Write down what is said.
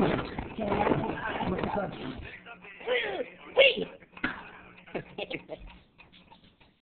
Wait!